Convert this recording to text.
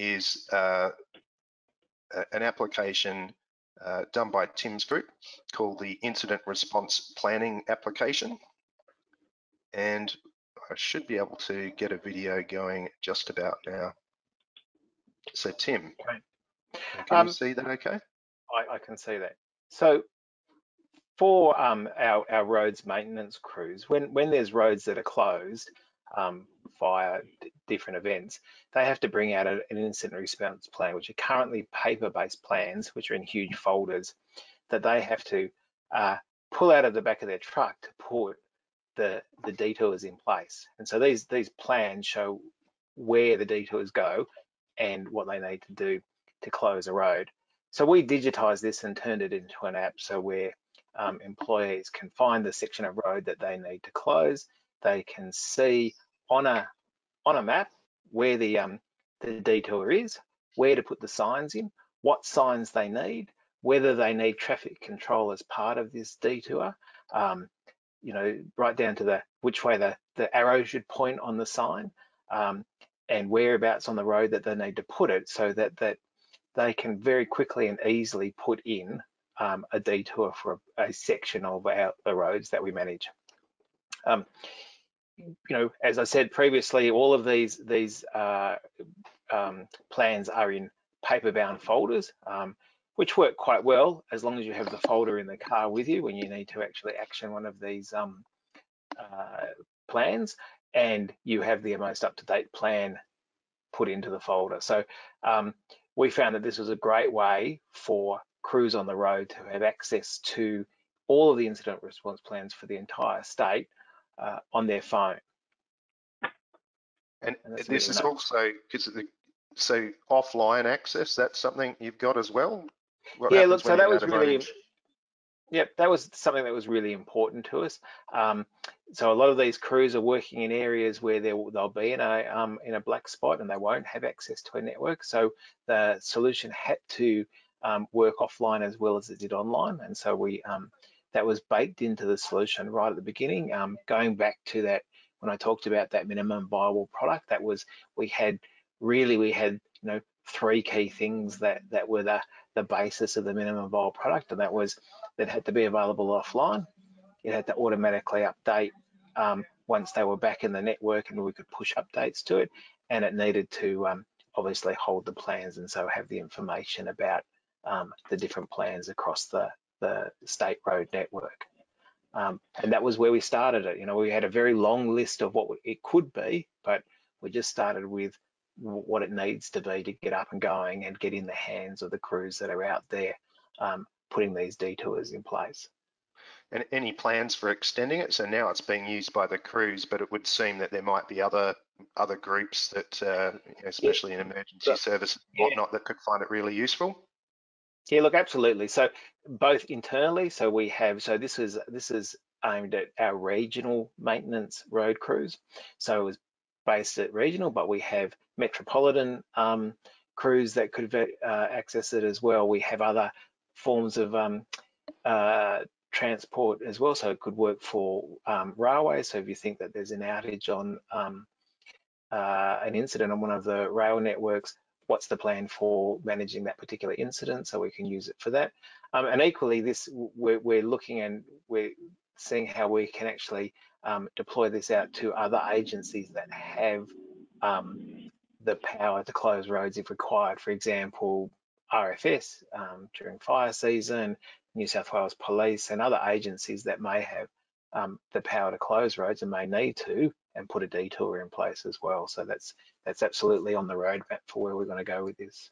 is uh, an application uh, done by Tim's group called the Incident Response Planning application. And I should be able to get a video going just about now. So Tim, okay. can um, you see that okay? I, I, can see that. So for um, our, our roads maintenance crews, when, when there's roads that are closed, um, via different events, they have to bring out an incident response plan, which are currently paper-based plans, which are in huge folders, that they have to uh, pull out of the back of their truck to put the, the detours in place. And so these, these plans show where the detours go and what they need to do to close a road. So we digitized this and turned it into an app so where um, employees can find the section of road that they need to close. They can see on a on a map where the um, the detour is, where to put the signs in, what signs they need, whether they need traffic control as part of this detour, um, you know, right down to the which way the, the arrow should point on the sign, um, and whereabouts on the road that they need to put it so that that they can very quickly and easily put in um, a detour for a, a, section of our the roads that we manage. You know, as I said previously, all of these these uh, um, plans are in paper-bound folders, um, which work quite well as long as you have the folder in the car with you when you need to actually action one of these um, uh, plans, and you have the most up-to-date plan put into the folder. So um, we found that this was a great way for crews on the road to have access to all of the incident response plans for the entire state uh, on their phone. And, and this is also because, so offline access. That's something you've got as well. What yeah, look, so that was really. Yep, that was something that was really important to us. Um, so a lot of these crews are working in areas where they'll, they'll be in a um, in a black spot and they won't have access to a network. So the solution had to um, work offline as well as it did online, and so we um, that was baked into the solution right at the beginning. Um, going back to that, when I talked about that minimum viable product, that was, we had, really, we had, you know, three key things that, that were the, the basis of the minimum viable product. And that was, that had to be available offline. It had to automatically update um, once they were back in the network and we could push updates to it. And it needed to um, obviously hold the plans and so have the information about um, the different plans across the, the state road network. Um, and that was where we started it. You know, we had a very long list of what it could be, but we just started with what it needs to be to get up and going and get in the hands of the crews that are out there um, putting these detours in place. And any plans for extending it? So now it's being used by the crews, but it would seem that there might be other other groups that, uh, especially yeah. in emergency services and whatnot, yeah. that could find it really useful. Yeah, look, absolutely. So both internally, so we have, so this is this is aimed at our regional maintenance road crews. So it was based at regional, but we have metropolitan um, crews that could uh, access it as well. We have other forms of um, uh, transport as well, so it could work for um, railways. So if you think that there's an outage on um, uh, an incident on one of the rail networks, what's the plan for managing that particular incident so we can use it for that. Um, and equally, this we're, we're, looking and we're seeing how we can actually um, deploy this out to other agencies that have um, the power to close roads if required. For example, RFS um, during fire season, New South Wales Police and other agencies that may have um, the power to close roads and may need to and put a detour in place as well. So that's that's absolutely on the roadmap for where we're going to go with this.